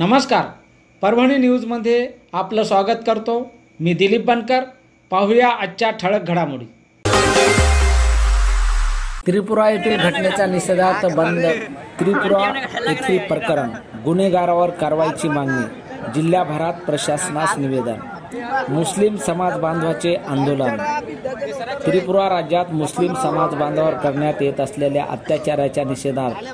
नमस्कार. परभणी न्यूजमध्ये आपलं स्वागत करतो. मी दिलीप बनकर. पाहूया आजच्या ठळक घडामोडी. त्रिपुरा येथील घटनेच्या निषेधार्थ बंद. त्रिपुरा येथील प्रकरण. गुन्हेगारावर कारवाईची मागणी. जिल्ह्याभरात प्रशासनास निवेदन. मुस्लिम समाज बांधवाचे आंदोलन. त्रिपुरा राज्यात मुस्लिम समाज बांधवावर करण्यात येत असलेल्या अत्याचाराच्या निषेधार्थ.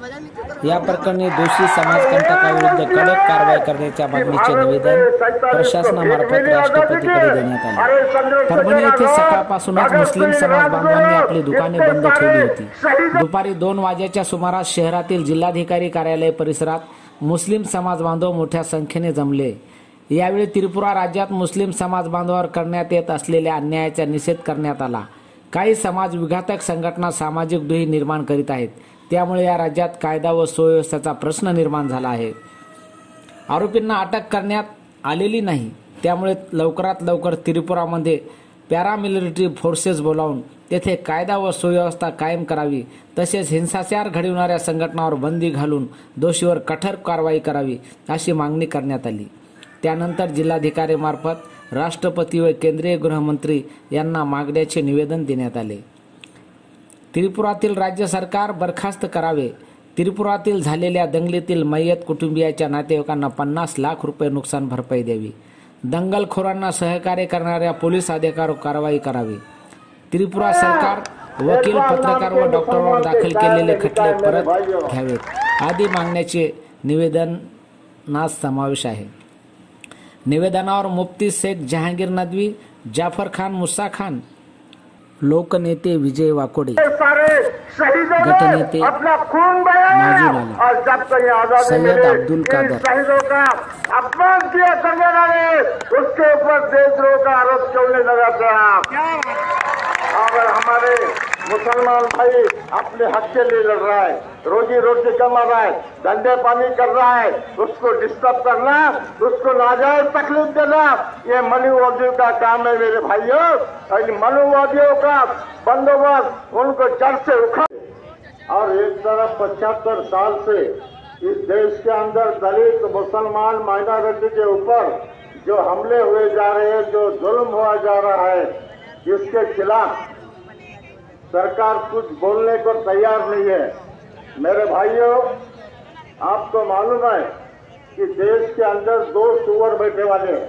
या प्रकरणी दोषी समाजकंटकाविरुद्ध कडक कारवाई करण्याच्या मागणीचे निवेदन प्रशासनामार्फत राष्ट्रपतीकडे देण्यात आले. परभणी येथे सकाळपासूनच मुस्लिम समाज बांधवांनी आपली दुकाने बंद ठेवली होती. दुपारी दोन वाजेच्या सुमारास शहरातील जिल्हाधिकारी कार्यालय परिसरात मुस्लिम समाज बांधव मोठ्या संख्येने जमले. यावेळी त्रिपुरा राज्यात मुस्लिम समाज बांधवांवर करण्यात येत असलेल्या अन्यायाचा निषेध करण्यात आला. काही समाज विघातक संघटना सामाजिक दुही निर्माण करीत आहेत. त्यामुळे या राज्यात कायदा व सुव्यवस्थेचा प्रश्न निर्माण झाला आहे. आरोपींना अटक करण्यात आलेली नाही. त्यामुळे लवकरात लवकर त्रिपुरामध्ये पॅरामिलिटरी फोर्सेस बोलावून तेथे कायदा व सुव्यवस्था कायम करावी. तसेच हिंसाचार घडविणाऱ्या संघटनावर बंदी घालून दोषीवर कठोर कारवाई करावी अशी मागणी करण्यात आली. त्यानंतर जिल्हाधिकारीमार्फत राष्ट्रपती व केंद्रीय गृहमंत्री यांना मागण्याचे निवेदन देण्यात आले. त्रिपुरातील राज्य सरकार बरखास्त करावे. त्रिपुरातील झालेल्या दंगलीतील मय्यत कुटुंबियाच्या नातेवाईकांना पन्नास लाख रुपये नुकसान भरपाई द्यावी. दंगलखोरांना सहकार्य करणाऱ्या पोलीस अधिकाऱ्यावर कारवाई करावी. त्रिपुरा सरकार वकील पत्रकार व डॉक्टरवर दाखल केलेले खटले परत घ्यावेत. आदी मागण्याचे निवेदनास समावेश आहे. निवेदनावर मुफ्ती शेख जहांगीर नदवी जाफर खान मुसा खान लोकनेते विजय वाकोडे सारे शहीदों गठनेते अपना खून बहाया लाला, सैयद अब्दुल कादर, शहीदों का अपमान किया संगठन ने उसके ऊपर देशद्रोह का आरोप क्यों नहीं लगाते आप अगर हमारे मुसलमान भाई अपने हक के लिए लड़ रहा है, रोजी रोटी कमा रहा है धंधे पानी कर रहा है, उसको डिस्टर्ब करना, उसको नाजायज तकलीफ़ देना, ये मनुवादियों का काम है मेरे भाइयों। और मनुवादियों का बंदोबस्त उनको जड़ से उखाड़। और एक तरफ़ पचहत्तर साल से इस देश के अंदर दलित, मुसलमान, माइनॉरिटी के ऊपर जो हमले हुए जा रहे हैं, जो जुल्म हुआ जा रहा है इसके खिलाफ सरकार कुछ बोलने को तैयार नहीं है। मेरे भाइयों, आपको मालूम है कि देश के अंदर दो सुअर बैठे वाले हैं।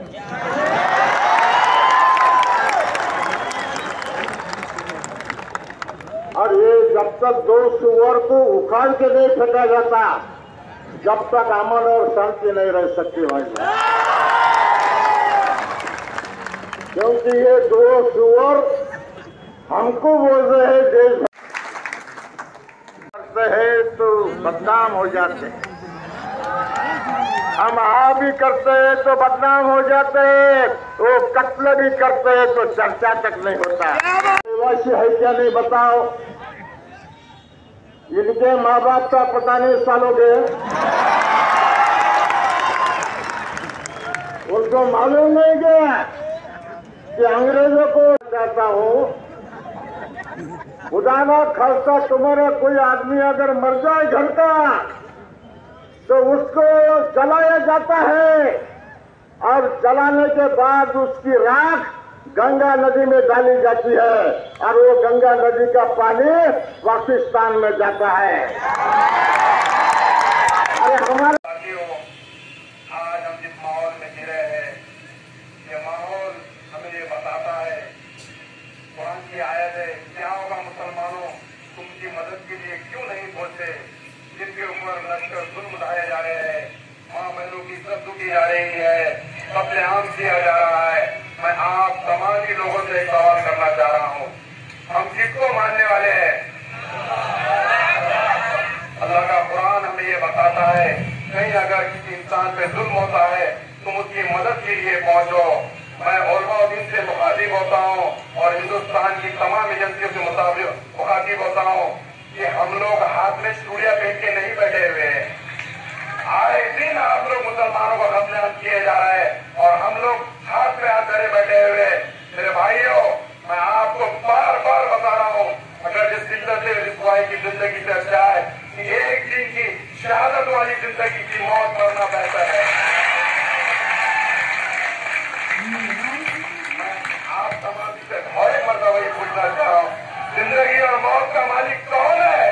और ये जब तक दो सुअर को उखाड़ के नहीं फेंका जाता, जब तक अमन और शांति नहीं रह सकती भाई। क्योंकि ये दो सुअर हमको बोल रहे हैं, देश करते हैं तो बदनाम हो जाते हैं। हम आ भी करते हैं तो बदनाम हो जाते हैं, वो कत्ल भी करते हैं तो चर्चा तक नहीं होता। निवासी है क्या नहीं बताओ? इनके माँ बाप का पता नहीं सालों के उनको मालूम नहीं गया कि अंग्रेज़ों को चाहता हूँ। खुदा ना खास्ता तुम्हारा कोई आदमी अगर मर जाए घर का तो उसको जलाया जाता है। और जलाने के बाद उसकी राख गंगा नदी में डाली जाती है। और वो गंगा नदी का पानी पाकिस्तान में जाता है। अरे हमारे साथियों आज हम जिस माहौल में जी रहे हैं ये माहौल हमें ये बताता है कुरान की आयत है क्या होगा मुसलमानों तुमकी मदद के लिए क्यों नहीं पहुँचे जिनके ऊपर लश्कर जुल्म ढाए जा रहे हैं माँ बहनों की इज़्ज़त की जा रही है कत्लेआम किया जा रहा है मैं आप तमाम ही लोगों से एक सवाल करना चाह रहा हूँ हम किसको मानने वाले हैं अल्लाह का कुरान हमें ये बताता है कहीं अगर में जुल्म होता है, तुम उसकी मदद के लिए पहुंचो। मैं दिन से मुखातिब होता हूँ और हिंदुस्तान की तमाम एजेंसियों से मुखातिब होता हूँ कि हम लोग हाथ में चूड़िया शहादत वाली ज़िंदगी की मौत मरना बेहतर है। आप समाधि से हर मरना वही पूछना चाह। ज़िंदगी और मौत का मालिक कौन है?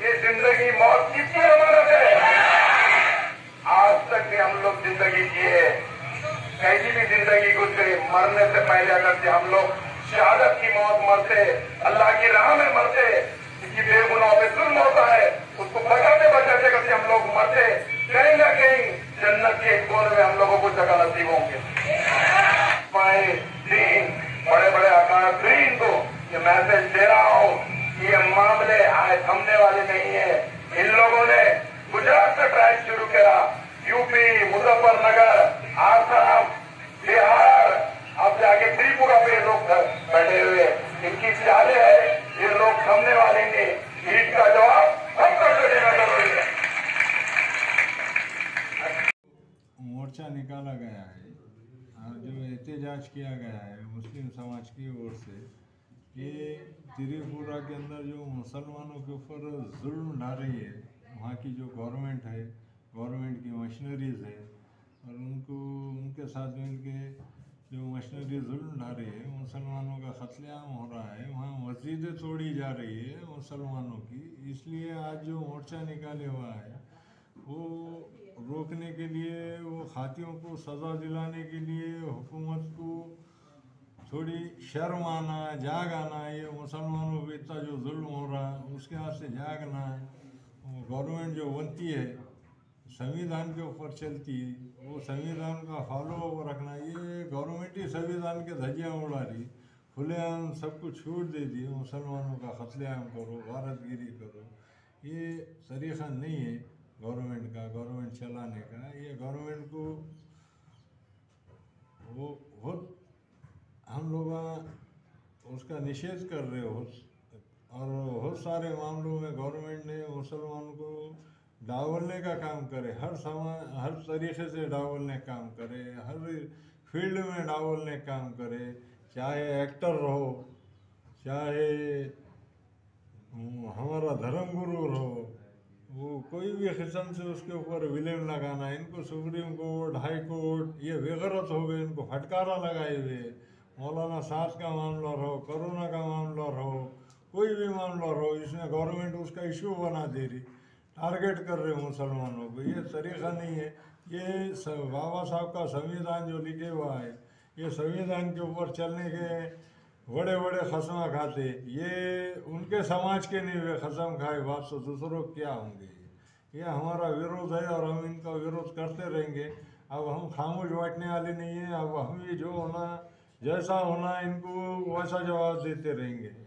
ये ज़िंदगी मौत किसकी अमानत है। आज तक ने हम लोग ज़िंदगी की है कैसी भी ज़िंदगी गुजरे, मरने से पहले अगर हम लोग शहादत की मौत मरते, अल्लाह की राह में मरते किसी बेगुनाह पे जुल्म होता है। उसको बचाते बचाते कभी हम लोग मरते कहीं ना कहीं जन्नत के कोर में हम लोगों को जगह नसीब होंगे। पाए दीन, बड़े बड़े अकादरीन को। ये मैसेज दे रहा हूँ, ये मामले आए थमने वाले नहीं है। इन लोगों ने गुजरात से ट्रायल शुरू करा। मोर्चा निकाला गया है, और जो एहतजाज किया गया है मुस्लिम समाज की ओर से, कि त्रिपुरा के अंदर जो मुसलमानों के ऊपर जुल्म ढा रही है, वहाँ की जो गवर्नमेंट है, गवर्नमेंट की मशीनरीज है, और उनको, उनके साथ मिलके जो मशीनरी जुल्म ढा रही है, मुसलमानों का कत्लेआम हो रहा है, वहाँ मस्जिदें तोड़ी जा रही है मुसलमानों की, इसलिए आज जो मोर्चा निकाले हुआ है, वो रोकने के लिए, वो हाथियों को सज़ा दिलाने के लिए, हुकूमत को थोड़ी शर्म आना जाग आना ये मुसलमानों पे इतना जो जुल्म हो रहा है, उसके हाथ से जागना है। गवर्नमेंट जो बनती है, संविधान के ऊपर चलती है, वो संविधान का फॉलो रखना, ये गवर्नमेंट ही संविधान के धज्जियाँ उड़ा रही खुलेआम सबको छूट दे दी मुसलमानों का कत्लेआम करो भारतगिरी करो। ये तरीक़ा नहीं है। गवर्नमेंट का, गवर्नमेंट चलाने का, ये गवर्नमेंट को वो बहुत हम लोग उसका निषेध कर रहे हो। और बहुत सारे मामलों में गवर्नमेंट ने मुसलमानों को डावलने का काम करे, हर समय हर तरीके से डावलने काम करे, हर फ़ील्ड में डावलने काम करे, चाहे एक्टर रहो चाहे हमारा धर्म गुरु रहो वो कोई भी किस्म से उसके ऊपर विलेम लगाना, इनको सुप्रीम कोर्ट, हाई कोर्ट, ये बेगरत हो गए, इनको फटकारा लगाए हुए। मौलाना सास का मामला रहो, कोरोना का मामला रहो, कोई भी मामला रहो, इसमें गवर्नमेंट उसका इशू बना दे रही। टारगेट कर रहे हो मुसलमानों को, ये तरीका नहीं है। ये बाबा साहब का संविधान जो लिखे हुआ है, ये संविधान के ऊपर चलने के बड़े बड़े खसमा खाते। ये उनके समाज के नहीं हुए खसम खाए, बात तो दूसरों क्या होंगे? ये हमारा विरोध है और हम इनका विरोध करते रहेंगे। अब हम खामोश बैठने वाले नहीं हैं, अब हम ये जो होना, जैसा होना, इनको वैसा जवाब देते रहेंगे।